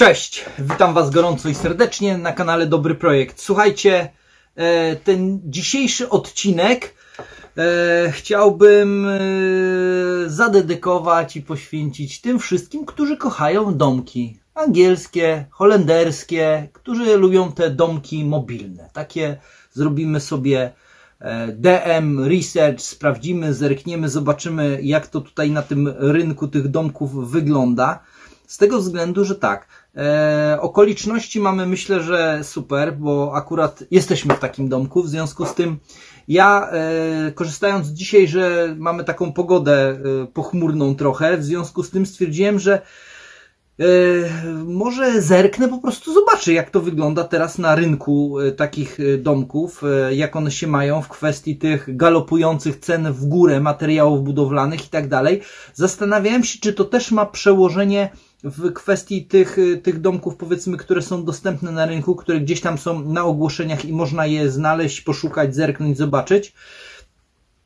Cześć, witam Was gorąco i serdecznie na kanale Dobry Projekt. Słuchajcie, e, ten dzisiejszy odcinek e, chciałbym e, zadedykować i poświęcić tym wszystkim, którzy kochają domki angielskie, holenderskie, którzy lubią te domki mobilne. Takie zrobimy sobie DM, research, sprawdzimy, zerkniemy, zobaczymy jak to tutaj na tym rynku tych domków wygląda. Z tego względu, że tak, e, okoliczności mamy myślę, że super, bo akurat jesteśmy w takim domku, w związku z tym ja e, korzystając dzisiaj, że mamy taką pogodę e, pochmurną trochę, w związku z tym stwierdziłem, że e, może zerknę, po prostu zobaczę, jak to wygląda teraz na rynku e, takich e, domków, jak one się mają w kwestii tych galopujących cen w górę materiałów budowlanych i tak dalej. Zastanawiałem się, czy to też ma przełożenie w kwestii tych, tych domków, powiedzmy, które są dostępne na rynku, które gdzieś tam są na ogłoszeniach i można je znaleźć, poszukać, zerknąć, zobaczyć.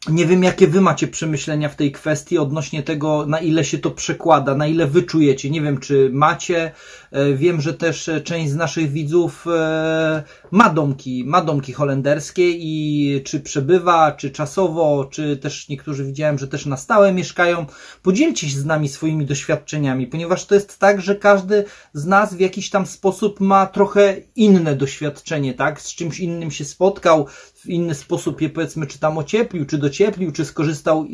Nie wiem, jakie wy macie przemyślenia w tej kwestii odnośnie tego, na ile się to przekłada, na ile wy czujecie. Nie wiem, czy macie. E, wiem, że też część z naszych widzów e, ma domki, ma domki holenderskie i czy przebywa, czy czasowo, czy też niektórzy widziałem, że też na stałe mieszkają. Podzielcie się z nami swoimi doświadczeniami, ponieważ to jest tak, że każdy z nas w jakiś tam sposób ma trochę inne doświadczenie, tak? Z czymś innym się spotkał, w inny sposób je powiedzmy, czy tam ocieplił, czy docieplił, czy skorzystał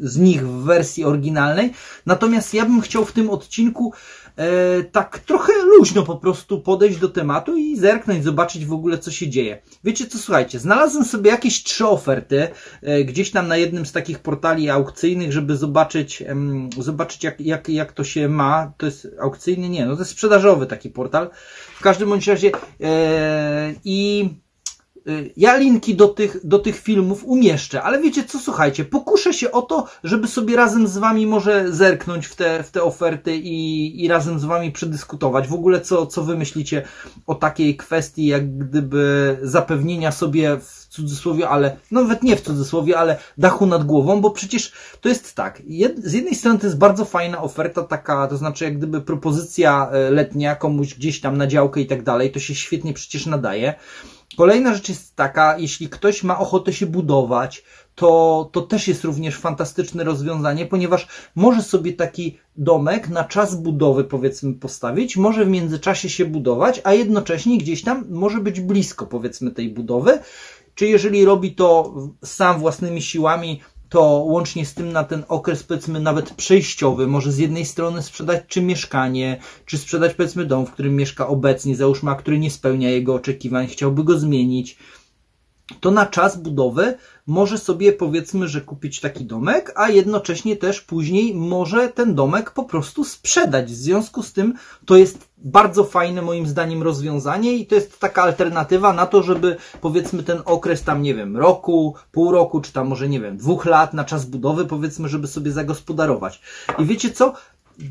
z nich w wersji oryginalnej. Natomiast ja bym chciał w tym odcinku e, tak trochę luźno po prostu podejść do tematu i zerknąć, zobaczyć w ogóle co się dzieje. Wiecie co, słuchajcie, znalazłem sobie jakieś trzy oferty e, gdzieś tam na jednym z takich portali aukcyjnych, żeby zobaczyć, em, zobaczyć jak, jak, jak to się ma. To jest aukcyjny? Nie, no to jest sprzedażowy taki portal. W każdym bądź razie e, i ja linki do tych, do tych filmów umieszczę, ale wiecie co, słuchajcie, pokuszę się o to, żeby sobie razem z wami może zerknąć w te, w te oferty i, i razem z wami przedyskutować. W ogóle co, co wy myślicie o takiej kwestii, jak gdyby zapewnienia sobie w cudzysłowie, ale no nawet nie w cudzysłowie, ale dachu nad głową, bo przecież to jest tak. Jed, z jednej strony to jest bardzo fajna oferta, taka, to znaczy jak gdyby propozycja e, letnia komuś gdzieś tam na działkę i tak dalej, to się świetnie przecież nadaje. Kolejna rzecz jest taka, jeśli ktoś ma ochotę się budować, to, to też jest również fantastyczne rozwiązanie, ponieważ może sobie taki domek na czas budowy, powiedzmy, postawić, może w międzyczasie się budować, a jednocześnie gdzieś tam może być blisko, powiedzmy, tej budowy. Czy jeżeli robi to sam własnymi siłami, to łącznie z tym na ten okres, powiedzmy, nawet przejściowy, może z jednej strony sprzedać czy mieszkanie, czy sprzedać, powiedzmy, dom, w którym mieszka obecnie, załóżmy, a który nie spełnia jego oczekiwań, chciałby go zmienić, to na czas budowy może sobie powiedzmy, że kupić taki domek, a jednocześnie też później może ten domek po prostu sprzedać. W związku z tym to jest bardzo fajne moim zdaniem rozwiązanie i to jest taka alternatywa na to, żeby powiedzmy ten okres tam, nie wiem, roku, pół roku, czy tam może, nie wiem, dwóch lat na czas budowy, powiedzmy, żeby sobie zagospodarować. I wiecie co?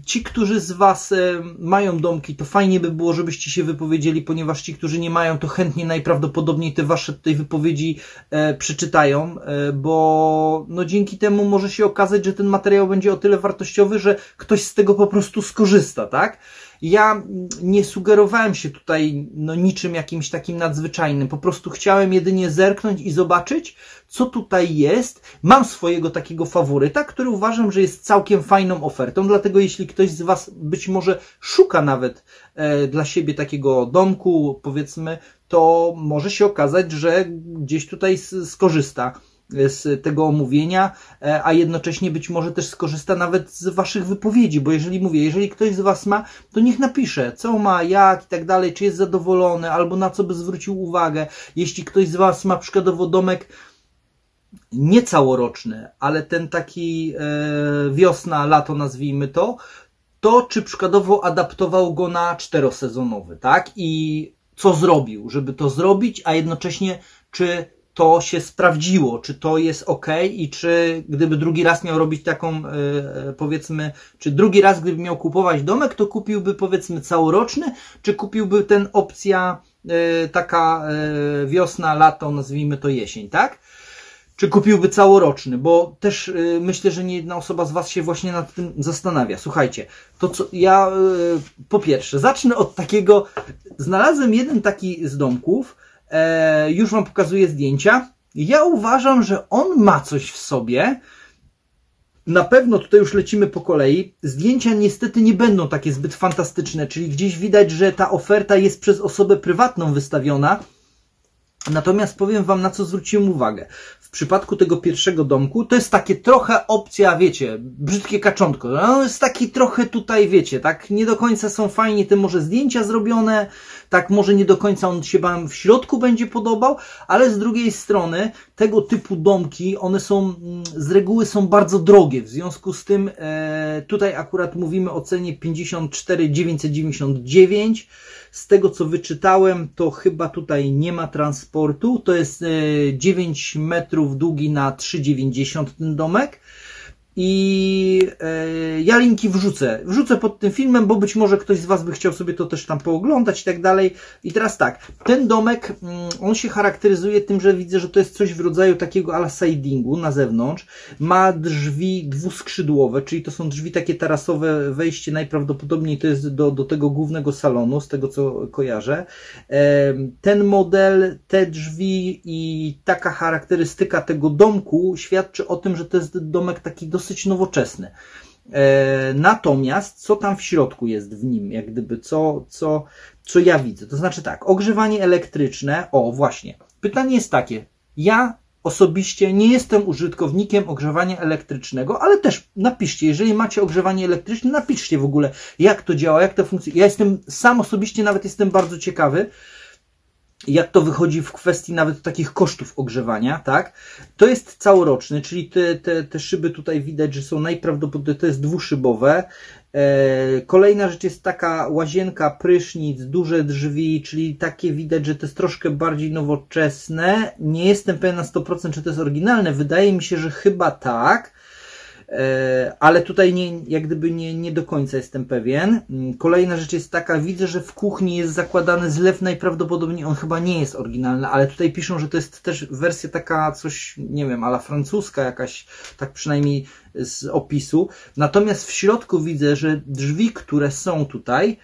Ci, którzy z Was e, mają domki, to fajnie by było, żebyście się wypowiedzieli, ponieważ ci, którzy nie mają, to chętnie najprawdopodobniej te Wasze tutaj wypowiedzi e, przeczytają, e, bo no dzięki temu może się okazać, że ten materiał będzie o tyle wartościowy, że ktoś z tego po prostu skorzysta, tak? Ja nie sugerowałem się tutaj no, niczym jakimś takim nadzwyczajnym. Po prostu chciałem jedynie zerknąć i zobaczyć, co tutaj jest. Mam swojego takiego faworyta, który uważam, że jest całkiem fajną ofertą. Dlatego jeśli ktoś z Was być może szuka nawet e, dla siebie takiego domku, powiedzmy, to może się okazać, że gdzieś tutaj skorzysta z tego omówienia, e, a jednocześnie być może też skorzysta nawet z Waszych wypowiedzi, bo jeżeli mówię, jeżeli ktoś z Was ma, to niech napisze, co ma, jak i tak dalej, czy jest zadowolony, albo na co by zwrócił uwagę. Jeśli ktoś z Was ma przykładowo domek nie całoroczny, ale ten taki e, wiosna, lato nazwijmy to, to czy przykładowo adaptował go na czterosezonowy, tak? I co zrobił, żeby to zrobić, a jednocześnie czy to się sprawdziło, czy to jest ok i czy gdyby drugi raz miał robić taką, e, powiedzmy, czy drugi raz gdyby miał kupować domek, to kupiłby powiedzmy całoroczny, czy kupiłby ten opcja e, taka e, wiosna, lato, nazwijmy to jesień, tak? Czy kupiłby całoroczny, bo też myślę, że nie jedna osoba z Was się właśnie nad tym zastanawia. Słuchajcie, to co ja po pierwsze zacznę od takiego, znalazłem jeden taki z domków, E, już Wam pokazuję zdjęcia. Ja uważam, że on ma coś w sobie. Na pewno tutaj już lecimy po kolei. Zdjęcia niestety nie będą takie zbyt fantastyczne, czyli gdzieś widać, że ta oferta jest przez osobę prywatną wystawiona. Natomiast powiem Wam, na co zwróciłem uwagę. W przypadku tego pierwszego domku to jest takie trochę opcja, wiecie, brzydkie kaczątko. No, jest taki trochę tutaj, wiecie, tak nie do końca są fajnie te może zdjęcia zrobione, tak może nie do końca on się Wam w środku będzie podobał, ale z drugiej strony tego typu domki, one są mm, z reguły są bardzo drogie. W związku z tym e, tutaj akurat mówimy o cenie 54 999. Z tego co wyczytałem, to chyba tutaj nie ma transportu. To jest 9 e, metrów długi na 3,90 ten domek. I e, ja linki wrzucę. Wrzucę pod tym filmem, bo być może ktoś z Was by chciał sobie to też tam pooglądać i tak dalej. I teraz tak, ten domek, mm, on się charakteryzuje tym, że widzę, że to jest coś w rodzaju takiego ala sidingu na zewnątrz. Ma drzwi dwuskrzydłowe, czyli to są drzwi takie tarasowe, wejście najprawdopodobniej to jest do, do tego głównego salonu, z tego co kojarzę. E, ten model, te drzwi i taka charakterystyka tego domku świadczy o tym, że to jest domek taki dosyć dosyć nowoczesny. E, natomiast co tam w środku jest w nim, jak gdyby, co, co, co ja widzę? To znaczy tak, ogrzewanie elektryczne, o właśnie. Pytanie jest takie, ja osobiście nie jestem użytkownikiem ogrzewania elektrycznego, ale też napiszcie, jeżeli macie ogrzewanie elektryczne, napiszcie w ogóle, jak to działa, jak to funkcjonuje. Ja jestem, sam osobiście nawet jestem bardzo ciekawy, jak to wychodzi w kwestii nawet takich kosztów ogrzewania, tak? To jest całoroczny, czyli te, te, te szyby tutaj widać, że są najprawdopodobniej, to jest dwuszybowe. E, kolejna rzecz jest taka łazienka, prysznic, duże drzwi, czyli takie widać, że to jest troszkę bardziej nowoczesne. Nie jestem pewien na 100% czy to jest oryginalne, wydaje mi się, że chyba tak. E, ale tutaj nie, jak gdyby nie, nie do końca jestem pewien. Mm, kolejna rzecz jest taka, widzę, że w kuchni jest zakładany zlew, najprawdopodobniej on chyba nie jest oryginalny, ale tutaj piszą, że to jest też wersja taka coś, nie wiem, ala francuska jakaś, tak przynajmniej z opisu. Natomiast w środku widzę, że drzwi, które są tutaj,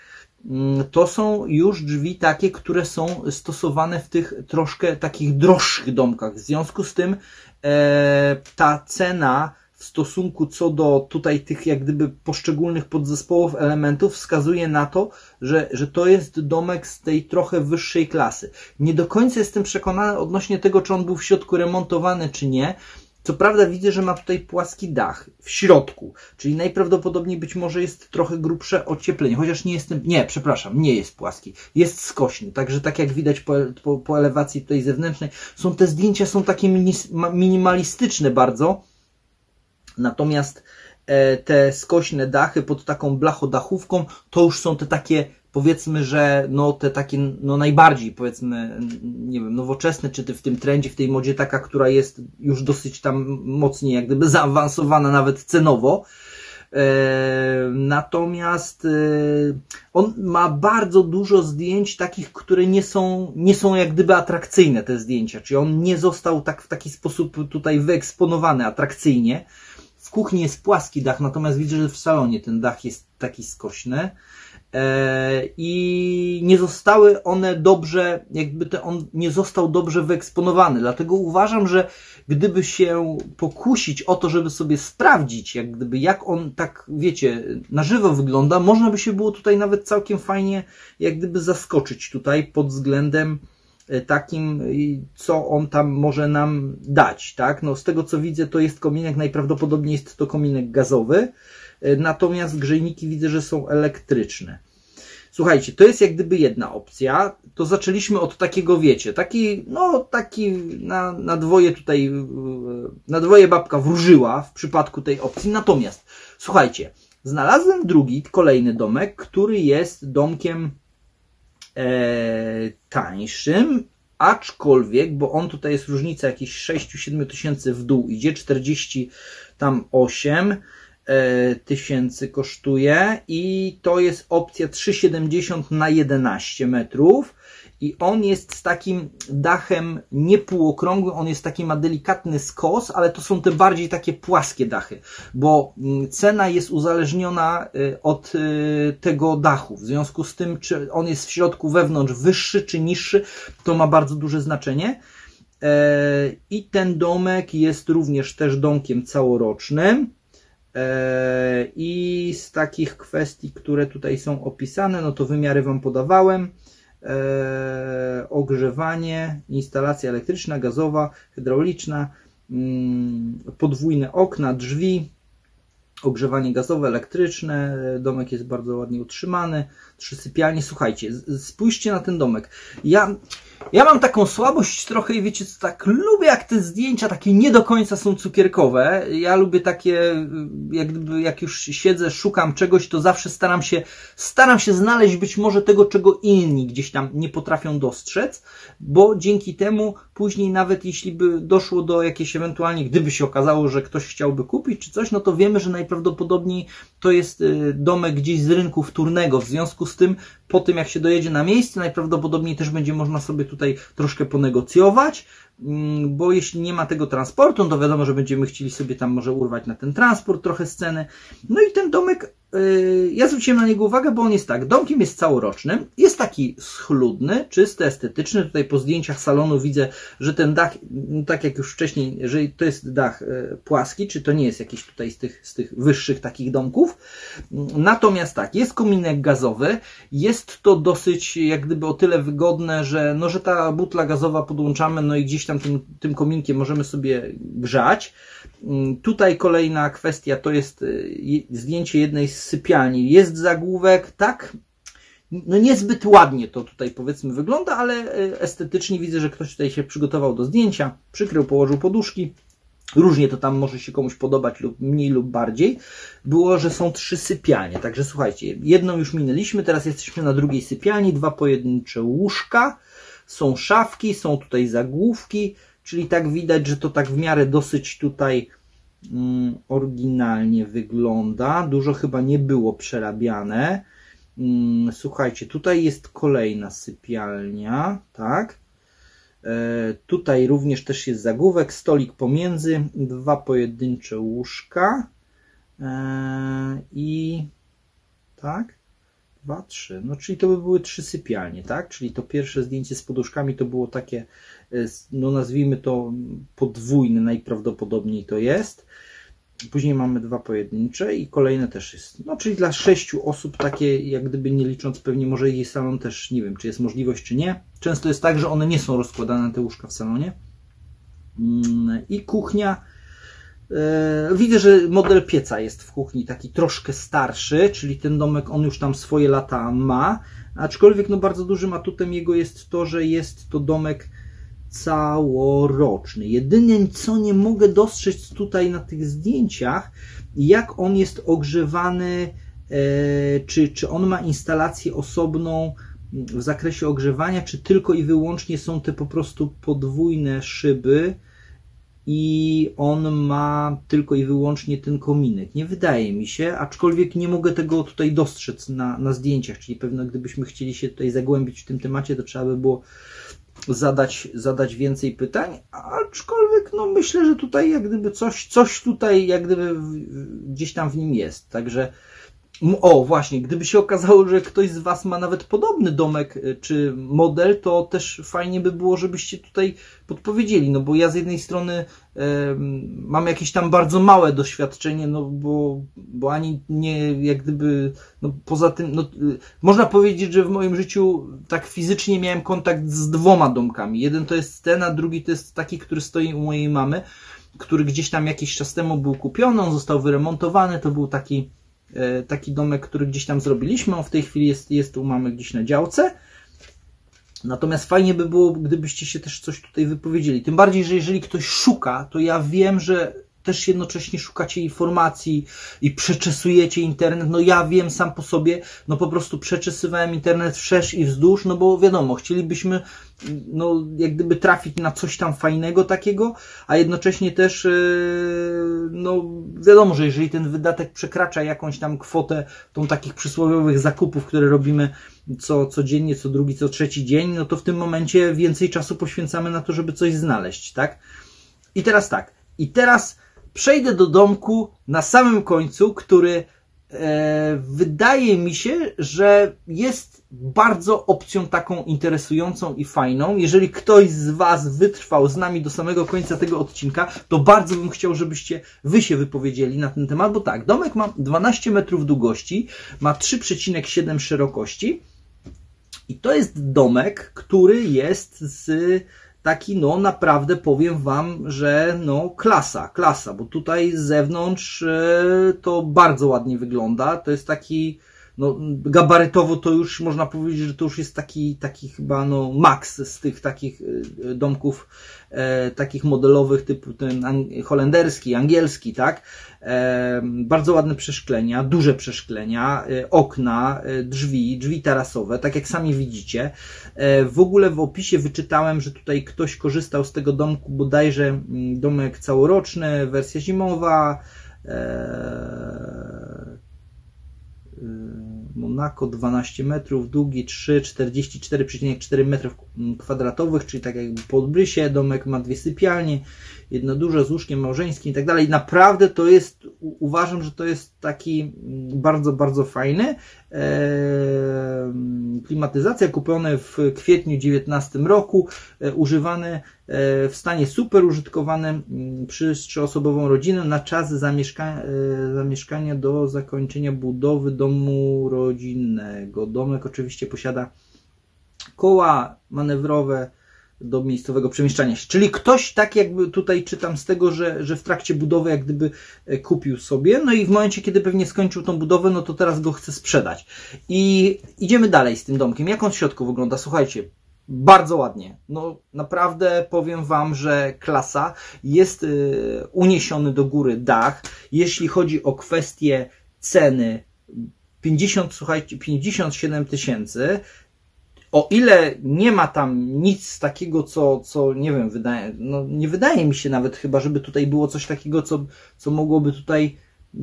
mm, to są już drzwi takie, które są stosowane w tych troszkę takich droższych domkach. W związku z tym e, ta cena w stosunku co do tutaj tych jak gdyby poszczególnych podzespołów elementów wskazuje na to, że, że to jest domek z tej trochę wyższej klasy. Nie do końca jestem przekonany odnośnie tego, czy on był w środku remontowany, czy nie. Co prawda widzę, że ma tutaj płaski dach w środku, czyli najprawdopodobniej być może jest trochę grubsze ocieplenie, chociaż nie jestem, nie, przepraszam, nie jest płaski, jest skośny, także tak jak widać po, po, po elewacji tutaj zewnętrznej, są te zdjęcia są takie minimalistyczne bardzo, Natomiast e, te skośne dachy pod taką blachodachówką to już są te takie powiedzmy, że no te takie no najbardziej powiedzmy, nie wiem, nowoczesne, czy w tym trendzie, w tej modzie taka, która jest już dosyć tam mocniej jak gdyby zaawansowana nawet cenowo. E, natomiast e, on ma bardzo dużo zdjęć takich, które nie są, nie są jak gdyby atrakcyjne te zdjęcia, czyli on nie został tak w taki sposób tutaj wyeksponowany atrakcyjnie. W kuchni jest płaski dach, natomiast widzę, że w salonie ten dach jest taki skośny. E, I nie zostały one dobrze, jakby to on nie został dobrze wyeksponowany. Dlatego uważam, że gdyby się pokusić o to, żeby sobie sprawdzić, jak gdyby, jak on tak, wiecie, na żywo wygląda, można by się było tutaj nawet całkiem fajnie, jak gdyby zaskoczyć tutaj pod względem takim, co on tam może nam dać, tak? No z tego co widzę, to jest kominek, najprawdopodobniej jest to kominek gazowy, e, natomiast grzejniki widzę, że są elektryczne. Słuchajcie, to jest jak gdyby jedna opcja. To zaczęliśmy od takiego, wiecie, taki, no taki na, na dwoje tutaj, na dwoje babka wróżyła w przypadku tej opcji. Natomiast, słuchajcie, znalazłem drugi, kolejny domek, który jest domkiem tańszym aczkolwiek, bo on tutaj jest różnica jakieś 6-7 tysięcy w dół, idzie 40 tam 8 e, tysięcy kosztuje i to jest opcja 3,70 na 11 metrów i on jest z takim dachem nie półokrągłym, on jest taki, ma delikatny skos, ale to są te bardziej takie płaskie dachy, bo mm, cena jest uzależniona y, od y, tego dachu. W związku z tym, czy on jest w środku wewnątrz wyższy czy niższy, to ma bardzo duże znaczenie. E, I ten domek jest również też domkiem całorocznym. E, I z takich kwestii, które tutaj są opisane, no to wymiary Wam podawałem ogrzewanie, instalacja elektryczna, gazowa, hydrauliczna, mm, podwójne okna, drzwi, ogrzewanie gazowe, elektryczne, domek jest bardzo ładnie utrzymany, trzy sypialnie. Słuchajcie, spójrzcie na ten domek. Ja ja mam taką słabość trochę i wiecie, co tak lubię jak te zdjęcia takie nie do końca są cukierkowe. Ja lubię takie, jak, gdyby, jak już siedzę, szukam czegoś, to zawsze staram się, staram się znaleźć być może tego, czego inni gdzieś tam nie potrafią dostrzec, bo dzięki temu później nawet jeśli by doszło do jakiejś ewentualnie, gdyby się okazało, że ktoś chciałby kupić czy coś, no to wiemy, że najprawdopodobniej to jest y, domek gdzieś z rynku wtórnego. W związku z tym po tym, jak się dojedzie na miejsce, najprawdopodobniej też będzie można sobie tutaj troszkę ponegocjować, mm, bo jeśli nie ma tego transportu, no to wiadomo, że będziemy chcieli sobie tam może urwać na ten transport trochę sceny. No i ten domek ja zwróciłem na niego uwagę, bo on jest tak, domkiem jest całorocznym, jest taki schludny, czysty, estetyczny. Tutaj po zdjęciach salonu widzę, że ten dach, no tak jak już wcześniej, że to jest dach yy, płaski, czy to nie jest jakiś tutaj z tych, z tych wyższych takich domków. Natomiast tak, jest kominek gazowy, jest to dosyć jak gdyby o tyle wygodne, że, no, że ta butla gazowa podłączamy, no i gdzieś tam tym, tym kominkiem możemy sobie grzać. Mm, tutaj kolejna kwestia to jest y, zdjęcie jednej z sypialni. Jest zagłówek, tak, no niezbyt ładnie to tutaj powiedzmy wygląda, ale y, estetycznie widzę, że ktoś tutaj się przygotował do zdjęcia, przykrył, położył poduszki. Różnie to tam może się komuś podobać lub mniej lub bardziej. Było, że są trzy sypialnie. Także słuchajcie, jedną już minęliśmy, teraz jesteśmy na drugiej sypialni, dwa pojedyncze łóżka, są szafki, są tutaj zagłówki, Czyli tak widać, że to tak w miarę dosyć tutaj mm, oryginalnie wygląda. Dużo chyba nie było przerabiane. Mm, słuchajcie, tutaj jest kolejna sypialnia, tak? E, tutaj również też jest zagłówek, stolik pomiędzy, dwa pojedyncze łóżka e, i tak, dwa, trzy. No, czyli to by były trzy sypialnie, tak? Czyli to pierwsze zdjęcie z poduszkami to było takie no nazwijmy to podwójny najprawdopodobniej to jest. Później mamy dwa pojedyncze i kolejne też jest. No, czyli dla sześciu osób takie, jak gdyby nie licząc pewnie może jej salon też, nie wiem, czy jest możliwość, czy nie. Często jest tak, że one nie są rozkładane, te łóżka w salonie. Mm, I kuchnia. E, widzę, że model pieca jest w kuchni taki troszkę starszy, czyli ten domek on już tam swoje lata ma. Aczkolwiek no bardzo dużym atutem jego jest to, że jest to domek całoroczny. Jedynie co nie mogę dostrzec tutaj na tych zdjęciach, jak on jest ogrzewany, e, czy, czy on ma instalację osobną w zakresie ogrzewania, czy tylko i wyłącznie są te po prostu podwójne szyby i on ma tylko i wyłącznie ten kominek. Nie wydaje mi się, aczkolwiek nie mogę tego tutaj dostrzec na, na zdjęciach, czyli pewno gdybyśmy chcieli się tutaj zagłębić w tym temacie, to trzeba by było zadać, zadać więcej pytań, aczkolwiek no myślę, że tutaj jak gdyby coś, coś tutaj jak gdyby gdzieś tam w nim jest. Także o, właśnie, gdyby się okazało, że ktoś z Was ma nawet podobny domek y, czy model, to też fajnie by było, żebyście tutaj podpowiedzieli. No bo ja z jednej strony e, mam jakieś tam bardzo małe doświadczenie, no bo, bo ani nie, jak gdyby, no poza tym, no, y, można powiedzieć, że w moim życiu tak fizycznie miałem kontakt z dwoma domkami. Jeden to jest ten, a drugi to jest taki, który stoi u mojej mamy, który gdzieś tam jakiś czas temu był kupiony, on został wyremontowany, to był taki taki domek, który gdzieś tam zrobiliśmy. On w tej chwili jest, jest u mamy gdzieś na działce. Natomiast fajnie by było, gdybyście się też coś tutaj wypowiedzieli. Tym bardziej, że jeżeli ktoś szuka, to ja wiem, że też jednocześnie szukacie informacji i przeczesujecie internet. No ja wiem sam po sobie, no po prostu przeczesywałem internet wszerz i wzdłuż, no bo wiadomo, chcielibyśmy no jak gdyby trafić na coś tam fajnego takiego, a jednocześnie też yy, no wiadomo, że jeżeli ten wydatek przekracza jakąś tam kwotę tą takich przysłowiowych zakupów, które robimy co codziennie, co drugi, co trzeci dzień, no to w tym momencie więcej czasu poświęcamy na to, żeby coś znaleźć, tak? I teraz tak. I teraz przejdę do domku na samym końcu, który e, wydaje mi się, że jest bardzo opcją taką interesującą i fajną. Jeżeli ktoś z Was wytrwał z nami do samego końca tego odcinka, to bardzo bym chciał, żebyście Wy się wypowiedzieli na ten temat, bo tak, domek ma 12 metrów długości, ma 3,7 szerokości i to jest domek, który jest z taki, no naprawdę powiem Wam, że no klasa, klasa, bo tutaj z zewnątrz e, to bardzo ładnie wygląda. To jest taki, no gabarytowo to już można powiedzieć, że to już jest taki, taki chyba no max z tych takich e, domków e, takich modelowych typu ten holenderski, angielski, tak? E, bardzo ładne przeszklenia, duże przeszklenia, e, okna, e, drzwi, drzwi tarasowe, tak jak sami widzicie. E, w ogóle w opisie wyczytałem, że tutaj ktoś korzystał z tego domku, bodajże mm, domek całoroczny, wersja zimowa, e, Monaco 12 metrów, długi 3, 44,4 metrów kwadratowych, czyli tak jakby po odbrysie, domek ma dwie sypialnie, jedno duże z łóżkiem małżeńskim i tak dalej. Naprawdę to jest, uważam, że to jest taki mm, bardzo, bardzo fajny. Klimatyzacja kupione w kwietniu 19 roku, e, używany e, w stanie super użytkowany mm, przez trzyosobową rodzinę na czas zamieszka e, zamieszkania do zakończenia budowy domu rodzinnego. Domek oczywiście posiada koła manewrowe, do miejscowego przemieszczania się. Czyli ktoś, tak jakby tutaj czytam z tego, że, że w trakcie budowy jak gdyby e, kupił sobie, no i w momencie, kiedy pewnie skończył tą budowę, no to teraz go chce sprzedać. I idziemy dalej z tym domkiem. Jak on w środku wygląda? Słuchajcie, bardzo ładnie. No naprawdę powiem Wam, że klasa. Jest y, uniesiony do góry dach. Jeśli chodzi o kwestię ceny, 50, słuchajcie, 57 tysięcy o ile nie ma tam nic takiego, co, co nie wiem, wydaje, no nie wydaje mi się nawet chyba, żeby tutaj było coś takiego, co, co mogłoby tutaj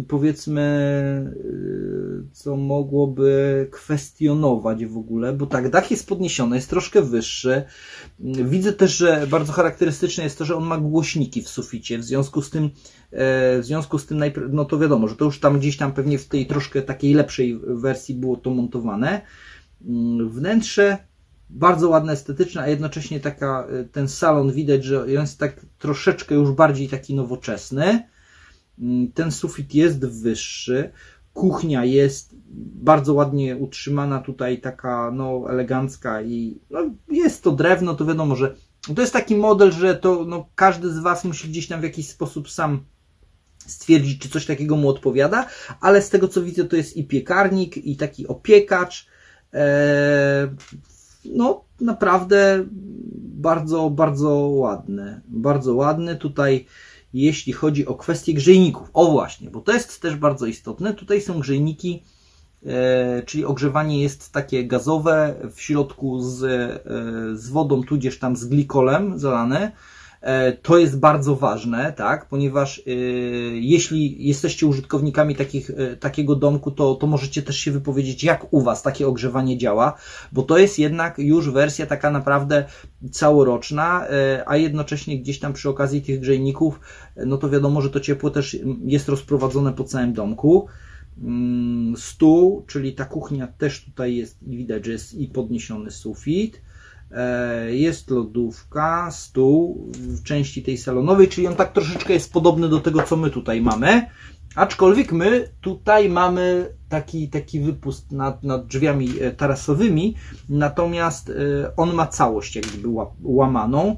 powiedzmy, yy, co mogłoby kwestionować w ogóle, bo tak, dach jest podniesiony, jest troszkę wyższy. Widzę też, że bardzo charakterystyczne jest to, że on ma głośniki w suficie, w związku z tym, yy, w związku z tym, no to wiadomo, że to już tam gdzieś tam pewnie w tej troszkę takiej lepszej wersji było to montowane. Mm, wnętrze bardzo ładne, estetyczne, a jednocześnie taka, y, ten salon widać, że jest tak troszeczkę już bardziej taki nowoczesny. Mm, ten sufit jest wyższy. Kuchnia jest bardzo ładnie utrzymana, tutaj taka no, elegancka i no, jest to drewno, to wiadomo, że to jest taki model, że to no, każdy z Was musi gdzieś tam w jakiś sposób sam stwierdzić, czy coś takiego mu odpowiada, ale z tego co widzę, to jest i piekarnik, i taki opiekacz, no, naprawdę bardzo, bardzo ładny. Bardzo ładny. Tutaj, jeśli chodzi o kwestię grzejników. O właśnie, bo to jest też bardzo istotne. Tutaj są grzejniki, e, czyli ogrzewanie jest takie gazowe, w środku z, e, z wodą, tudzież tam z glikolem zalane. E, to jest bardzo ważne, tak, ponieważ e, jeśli jesteście użytkownikami takich, e, takiego domku, to, to możecie też się wypowiedzieć, jak u Was takie ogrzewanie działa, bo to jest jednak już wersja taka naprawdę całoroczna, a jednocześnie gdzieś tam przy okazji tych grzejników, no to wiadomo, że to ciepło też jest rozprowadzone po całym domku. Mm, stół, czyli ta kuchnia też tutaj jest, widać, że jest i podniesiony sufit. E, jest lodówka, stół w części tej salonowej, czyli on tak troszeczkę jest podobny do tego, co my tutaj mamy. Aczkolwiek my tutaj mamy taki, taki wypust nad, nad drzwiami e, tarasowymi, natomiast e, on ma całość jak gdyby łamaną,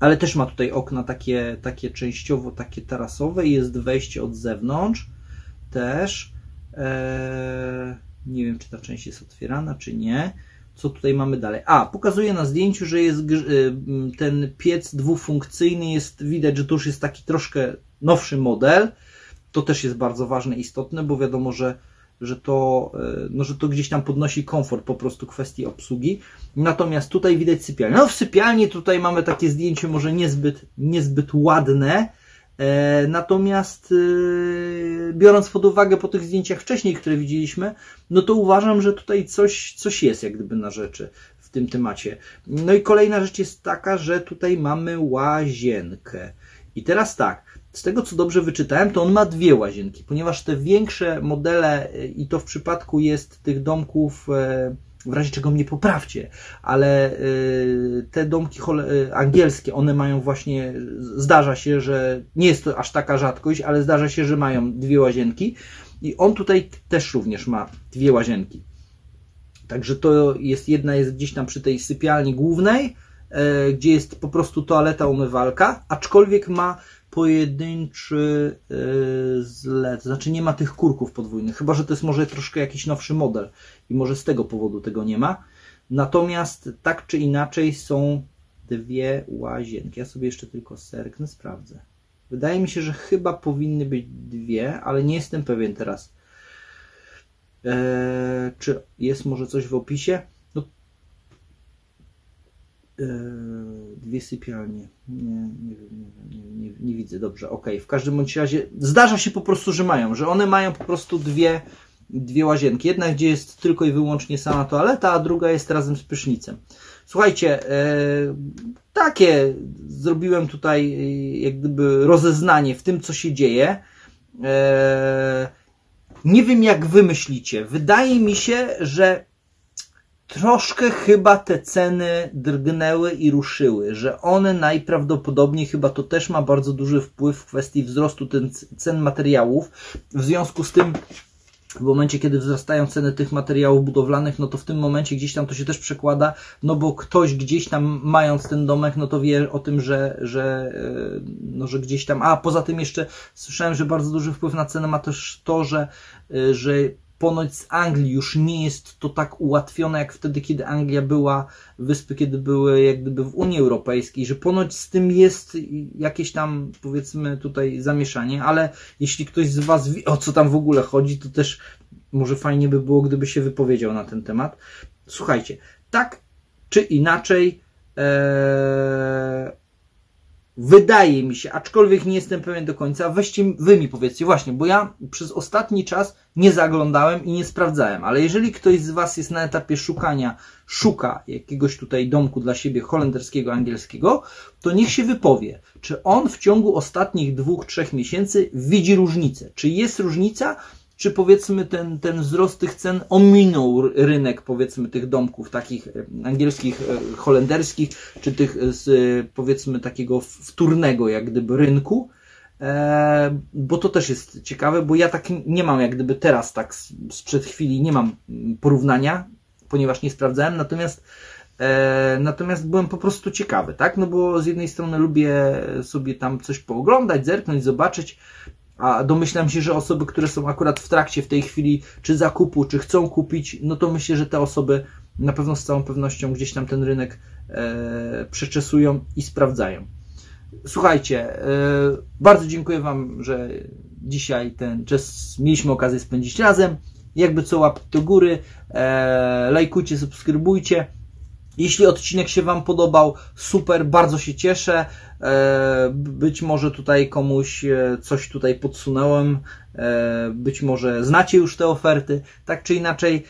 ale też ma tutaj okna takie, takie częściowo takie tarasowe i jest wejście od zewnątrz też. Eee, nie wiem, czy ta część jest otwierana, czy nie. Co tutaj mamy dalej? A, pokazuje na zdjęciu, że jest ten piec dwufunkcyjny, jest widać, że to już jest taki troszkę nowszy model. To też jest bardzo ważne, istotne, bo wiadomo, że że to, e, no, że to gdzieś tam podnosi komfort po prostu kwestii obsługi. Natomiast tutaj widać sypialnię. No w sypialni tutaj mamy takie zdjęcie może niezbyt, niezbyt ładne, natomiast e, biorąc pod uwagę po tych zdjęciach wcześniej, które widzieliśmy, no to uważam, że tutaj coś, coś jest jak gdyby na rzeczy w tym temacie. No i kolejna rzecz jest taka, że tutaj mamy łazienkę. I teraz tak, z tego co dobrze wyczytałem, to on ma dwie łazienki, ponieważ te większe modele, i to w przypadku jest tych domków, e, w razie czego mnie poprawcie, ale e, te domki e, angielskie, one mają właśnie, zdarza się, że nie jest to aż taka rzadkość, ale zdarza się, że mają dwie łazienki i on tutaj też również ma dwie łazienki. Także to jest jedna jest gdzieś tam przy tej sypialni głównej, gdzie jest po prostu toaleta umywalka, aczkolwiek ma pojedynczy e, zlet, znaczy nie ma tych kurków podwójnych, chyba że to jest może troszkę jakiś nowszy model i może z tego powodu tego nie ma. Natomiast tak czy inaczej są dwie łazienki. Ja sobie jeszcze tylko serknę, sprawdzę. Wydaje mi się, że chyba powinny być dwie, ale nie jestem pewien teraz. Eee, czy jest może coś w opisie? Dwie sypialnie. Nie, nie, nie, nie, nie widzę dobrze. Ok, w każdym bądź razie zdarza się po prostu, że mają, że one mają po prostu dwie, dwie łazienki. Jedna, gdzie jest tylko i wyłącznie sama toaleta, a druga jest razem z prysznicem. Słuchajcie, e, takie zrobiłem tutaj e, jak gdyby rozeznanie w tym, co się dzieje. E, nie wiem, jak wy myślicie. Wydaje mi się, że troszkę chyba te ceny drgnęły i ruszyły, że one najprawdopodobniej chyba to też ma bardzo duży wpływ w kwestii wzrostu cen materiałów. W związku z tym w momencie, kiedy wzrastają ceny tych materiałów budowlanych, no to w tym momencie gdzieś tam to się też przekłada, no bo ktoś gdzieś tam mając ten domek, no to wie o tym, że, że, e, no, że gdzieś tam, a poza tym jeszcze słyszałem, że bardzo duży wpływ na cenę ma też to, że, e, że ponoć z Anglii już nie jest to tak ułatwione jak wtedy, kiedy Anglia była, wyspy, kiedy były jak gdyby w Unii Europejskiej, że ponoć z tym jest jakieś tam powiedzmy tutaj zamieszanie, ale jeśli ktoś z Was wie o co tam w ogóle chodzi, to też może fajnie by było, gdyby się wypowiedział na ten temat. Słuchajcie, tak czy inaczej, ee, Wydaje mi się, aczkolwiek nie jestem pewien do końca, weźcie wy mi powiedzcie, właśnie, bo ja przez ostatni czas nie zaglądałem i nie sprawdzałem, ale jeżeli ktoś z Was jest na etapie szukania, szuka jakiegoś tutaj domku dla siebie holenderskiego, angielskiego, to niech się wypowie, czy on w ciągu ostatnich dwóch, trzech miesięcy widzi różnicę. Czy jest różnica, czy powiedzmy ten, ten wzrost tych cen ominął rynek powiedzmy tych domków takich e, angielskich, e, holenderskich, czy tych e, z powiedzmy takiego wtórnego jak gdyby rynku, bo to też jest ciekawe, bo ja tak nie mam jak gdyby teraz tak sprzed chwili nie mam porównania, ponieważ nie sprawdzałem, natomiast Natomiast byłem po prostu ciekawy, tak? No bo z jednej strony lubię sobie tam coś pooglądać, zerknąć, zobaczyć, a domyślam się, że osoby, które są akurat w trakcie w tej chwili, czy zakupu, czy chcą kupić, no to myślę, że te osoby na pewno z całą pewnością gdzieś tam ten rynek e, przeczesują i sprawdzają. Słuchajcie, e, bardzo dziękuję Wam, że dzisiaj ten czas mieliśmy okazję spędzić razem. Jakby co łap do góry, e, lajkujcie, subskrybujcie. Jeśli odcinek się Wam podobał, super, bardzo się cieszę. E, być może tutaj komuś e, coś tutaj podsunąłem, e, być może znacie już te oferty. Tak czy inaczej,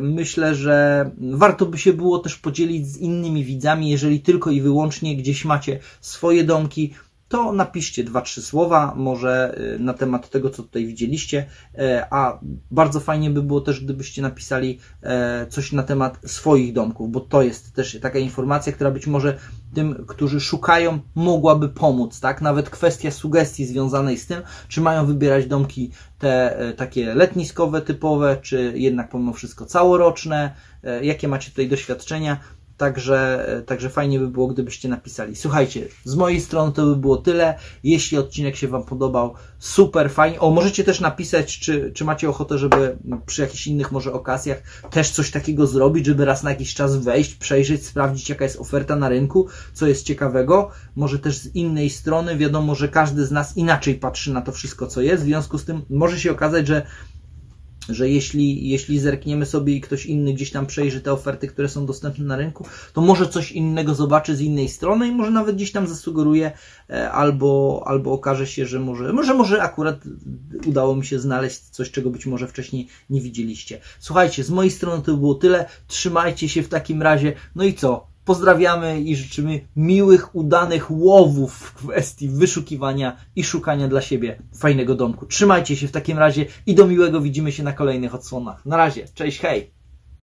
myślę, że warto by się było też podzielić z innymi widzami, jeżeli tylko i wyłącznie gdzieś macie swoje domki, to napiszcie dwa, trzy słowa może y, na temat tego, co tutaj widzieliście, e, a bardzo fajnie by było też, gdybyście napisali e, coś na temat swoich domków, bo to jest też taka informacja, która być może tym, którzy szukają, mogłaby pomóc, tak? Nawet kwestia sugestii związanej z tym, czy mają wybierać domki te e, takie letniskowe, typowe, czy jednak pomimo wszystko całoroczne, jakie macie tutaj doświadczenia, Także, także fajnie by było, gdybyście napisali. Słuchajcie, z mojej strony to by było tyle. Jeśli odcinek się Wam podobał, super, fajnie. O, możecie też napisać, czy, czy macie ochotę, żeby przy jakichś innych może okazjach też coś takiego zrobić, żeby raz na jakiś czas wejść, przejrzeć, sprawdzić jaka jest oferta na rynku, co jest ciekawego. Może też z innej strony, wiadomo, że każdy z nas inaczej patrzy na to wszystko, co jest. W związku z tym może się okazać, że że jeśli, jeśli zerkniemy sobie i ktoś inny gdzieś tam przejrzy te oferty, które są dostępne na rynku, to może coś innego zobaczy z innej strony i może nawet gdzieś tam zasugeruje, e, albo, albo okaże się, że może, może, może akurat udało mi się znaleźć coś, czego być może wcześniej nie widzieliście. Słuchajcie, z mojej strony to było tyle. Trzymajcie się w takim razie. No i co? Pozdrawiamy i życzymy miłych, udanych łowów w kwestii wyszukiwania i szukania dla siebie fajnego domku. Trzymajcie się w takim razie i do miłego widzimy się na kolejnych odsłonach. Na razie, cześć, hej!